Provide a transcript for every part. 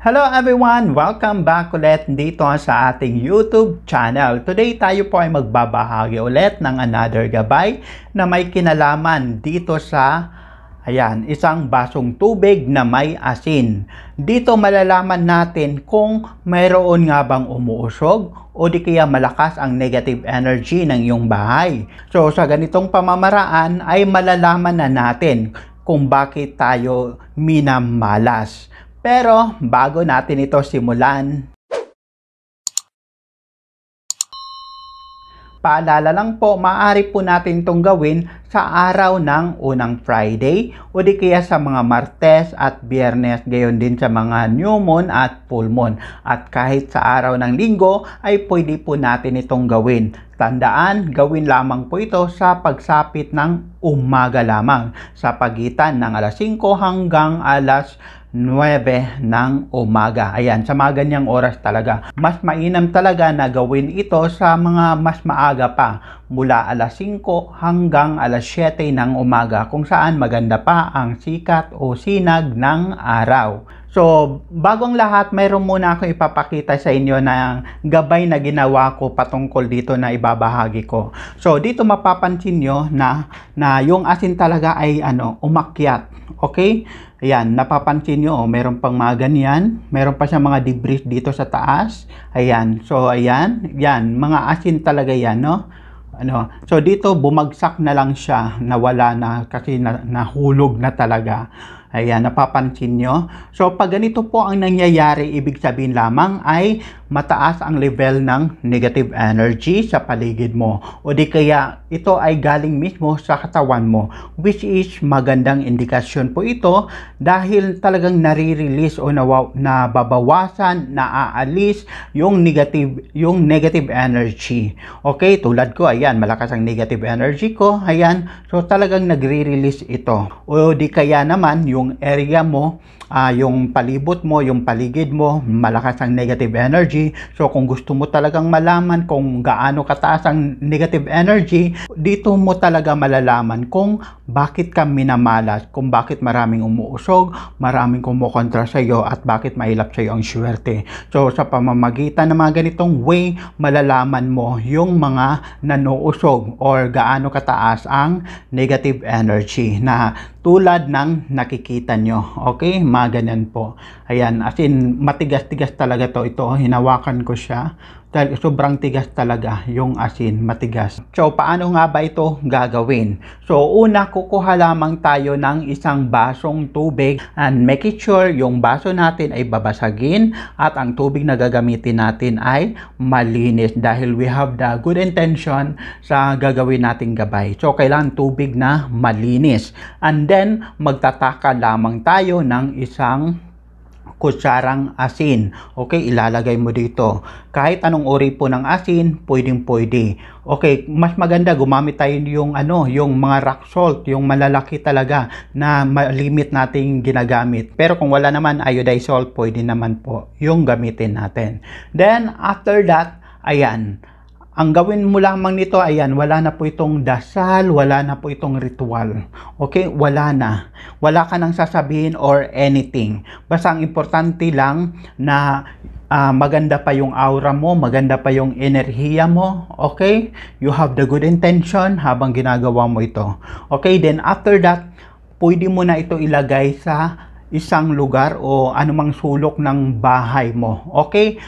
Hello everyone! Welcome back ulit dito sa ating YouTube channel. Today tayo po ay magbabahagi ulit ng another gabay na may kinalaman dito sa ayan, isang basong tubig na may asin. Dito malalaman natin kung mayroon nga bang umuusog o di kaya malakas ang negative energy ng iyong bahay. So sa ganitong pamamaraan ay malalaman na natin kung bakit tayo minamalas. Pero bago natin ito simulan, paalala lang po, maaari po natin itong gawin sa araw ng unang Friday o di kaya sa mga Martes at Biyernes, gayon din sa mga New Moon at Full Moon. At kahit sa araw ng Linggo ay pwede po natin itong gawin. Tandaan, gawin lamang po ito sa pagsapit ng umaga lamang sa pagitan ng alas 5 hanggang alas 9 ng umaga. Ayan, sa mga ganyang oras talaga. Mas mainam talaga na gawin ito sa mga mas maaga pa mula alas 5 hanggang alas 7 ng umaga kung saan maganda pa ang sikat o sinag ng araw. So, bago ang lahat, mayroon muna ako ipapakita sa inyo na gabay na ginawa ko patungkol dito na ibabahagi ko. So, dito mapapansin nyo na, na yung asin talaga ay ano, umakyat. Okay? Ayan, napapansin nyo, oh, meron pang mga ganyan. Meron pa siya mga debris dito sa taas. Ayan, so ayan, yan, mga asin talaga yan, no? Ano, so dito bumagsak na lang siya, nawala na kasi na, nahulog na talaga. Ayan, napapansin nyo. So, pag ganito po ang nangyayari, ibig sabihin lamang ay mataas ang level ng negative energy sa paligid mo. O di kaya ito ay galing mismo sa katawan mo. Which is magandang indikasyon po ito dahil talagang nare-release o nababawasan, naaalis yung negative, yung negative energy. Okay, tulad ko, ayan, malakas ang negative energy ko. Ayan, so talagang nagre-release ito. O di kaya naman, yung area mo, uh, yung palibot mo, yung paligid mo, malakas ang negative energy. So kung gusto mo talagang malaman kung gaano kataas ang negative energy, dito mo talaga malalaman kung bakit ka minamalas, kung bakit maraming umuusog, maraming kumukontra sa iyo at bakit mahilap sa iyo ang swerte. So sa pamamagitan ng mga ganitong way, malalaman mo yung mga nanuusog or gaano kataas ang negative energy na tulad ng nakikita nyo. Okay? Mga ganyan po. Ayan, as in, matigas-tigas talaga to. Ito, hinawakan ko siya. Dahil sobrang tigas talaga yung asin, matigas. So, paano nga ba ito gagawin? So, una, kukuha lamang tayo ng isang basong tubig and make sure yung baso natin ay babasagin at ang tubig na gagamitin natin ay malinis dahil we have the good intention sa gagawin nating gabay. So, kailangan tubig na malinis. And then, magtataka lamang tayo ng isang kutsarang asin. Okay, ilalagay mo dito. Kahit anong uri po ng asin, pwedeng pwede. Okay, mas maganda gumamit tayo yung ano, yung mga rock salt, yung malalaki talaga na limit nating ginagamit. Pero kung wala naman iodized salt, pwede naman po yung gamitin natin. Then after that, ayan, ang gawin mo lamang nito, ayan, wala na po itong dasal, wala na po itong ritual. Okay? Wala na. Wala ka nang sasabihin or anything. Basta ang importante lang na uh, maganda pa yung aura mo, maganda pa yung enerhiya mo, okay? You have the good intention habang ginagawa mo ito. Okay, then after that, pwede mo na ito ilagay sa isang lugar o anumang sulok ng bahay mo. Okay?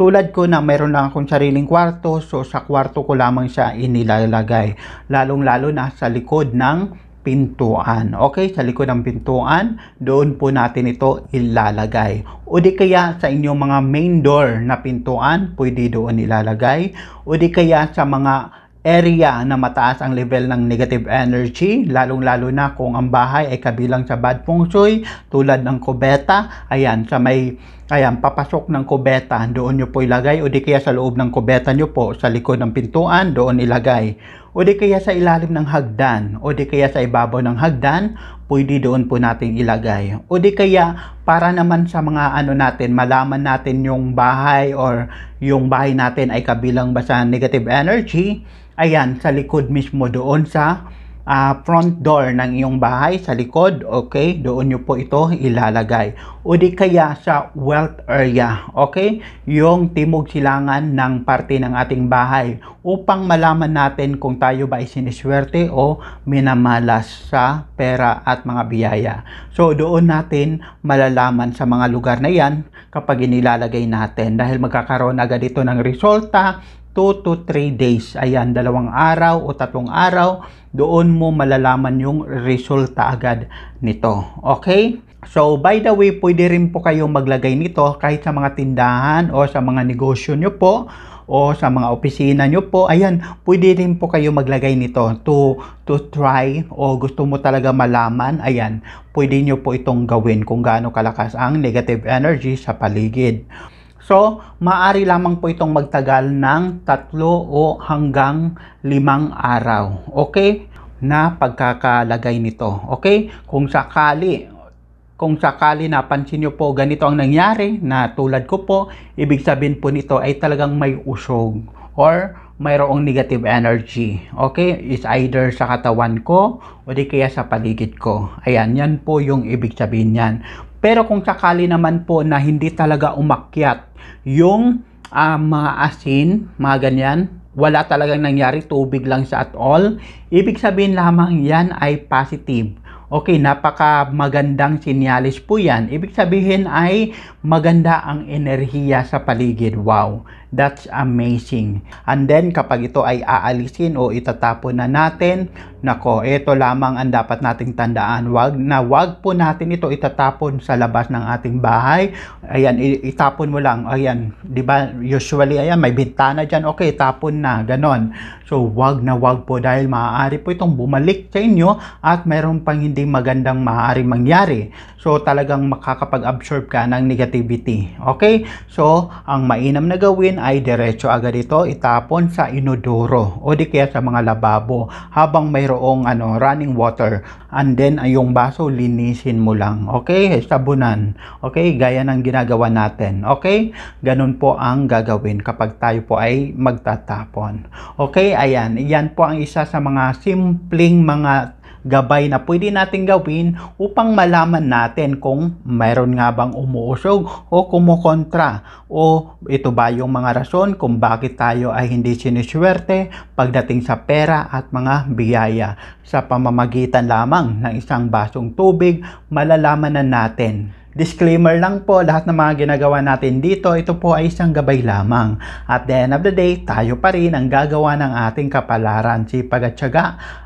Tulad ko na mayroon lang akong sariling kwarto, so sa kwarto ko lamang siya inilalagay. Lalong-lalo na sa likod ng pintuan. Okay, sa likod ng pintuan, doon po natin ito ilalagay. O di kaya sa inyong mga main door na pintuan, pwede doon ilalagay. O di kaya sa mga area na mataas ang level ng negative energy, lalong-lalo na kung ang bahay ay kabilang sa bad feng shui, tulad ng kubeta, ayan, sa may, ayan, papasok ng kubeta, doon nyo po ilagay, o di kaya sa loob ng kubeta nyo po, sa likod ng pintuan, doon ilagay. O di kaya sa ilalim ng hagdan, o di kaya sa ibabaw ng hagdan, pwede doon po natin ilagay. O di kaya, para naman sa mga ano natin, malaman natin yung bahay or yung bahay natin ay kabilang ba sa negative energy, ayan, sa likod mismo doon sa uh, front door ng iyong bahay sa likod, okay? Doon nyo po ito ilalagay. O di kaya sa wealth area, okay? Yung timog silangan ng parte ng ating bahay upang malaman natin kung tayo ba ay siniswerte o minamalas sa pera at mga biyaya. So doon natin malalaman sa mga lugar na yan kapag inilalagay natin dahil magkakaroon agad ito ng resulta 2 to 3 days. Ayan, dalawang araw o tatlong araw, doon mo malalaman yung resulta agad nito. Okay? So, by the way, pwede rin po kayong maglagay nito kahit sa mga tindahan o sa mga negosyo nyo po o sa mga opisina nyo po. Ayan, pwede rin po kayo maglagay nito to, to try o gusto mo talaga malaman. Ayan, pwede nyo po itong gawin kung gaano kalakas ang negative energy sa paligid. So, maaari lamang po itong magtagal ng tatlo o hanggang limang araw. Okay? Na pagkakalagay nito. Okay? Kung sakali, kung sakali napansin nyo po ganito ang nangyari na tulad ko po, ibig sabihin po nito ay talagang may usog or mayroong negative energy. Okay? Is either sa katawan ko o di kaya sa paligid ko. Ayan, yan po yung ibig sabihin yan. Pero kung sakali naman po na hindi talaga umakyat yung uh, mga asin, mga ganyan, wala talagang nangyari, tubig lang sa at all, ibig sabihin lamang yan ay positive. Okay, napaka magandang sinyalis po yan. Ibig sabihin ay maganda ang enerhiya sa paligid. Wow, that's amazing. And then kapag ito ay aalisin o itatapon na natin, nako, ito lamang ang dapat nating tandaan. Wag na wag po natin ito itatapon sa labas ng ating bahay. Ayan, itapon mo lang. Ayan, 'di ba? Usually ayan, may bintana diyan. Okay, tapon na, ganon. So, wag na wag po dahil maaari po itong bumalik sa inyo at mayroon pang hindi magandang maaaring mangyari. So, talagang makakapag-absorb ka ng negativity. Okay? So, ang mainam na gawin ay diretso agad ito itapon sa inodoro o di kaya sa mga lababo habang mayroong ano, running water. And then, ay yung baso, linisin mo lang. Okay? Sabunan. Okay? Gaya ng ginagawa natin. Okay? Ganun po ang gagawin kapag tayo po ay magtatapon. Okay? ayan, yan po ang isa sa mga simpleng mga gabay na pwede natin gawin upang malaman natin kung mayroon nga bang umuusog o kumukontra o ito ba yung mga rason kung bakit tayo ay hindi siniswerte pagdating sa pera at mga biyaya. Sa pamamagitan lamang ng isang basong tubig, malalaman na natin Disclaimer lang po, lahat ng mga ginagawa natin dito, ito po ay isang gabay lamang. At the end of the day, tayo pa rin ang gagawa ng ating kapalaran. Sipag at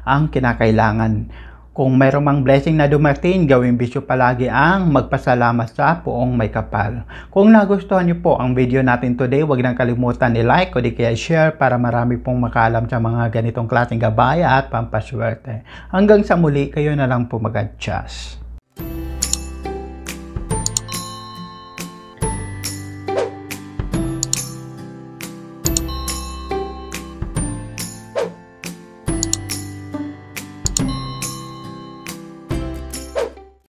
ang kinakailangan. Kung mayroong mang blessing na dumating, gawin bisyo palagi ang magpasalamat sa poong may kapal. Kung nagustuhan niyo po ang video natin today, huwag nang kalimutan i-like o di kaya share para marami pong makalam sa mga ganitong klaseng gabay at pampaswerte. Hanggang sa muli, kayo na lang po mag-adjust.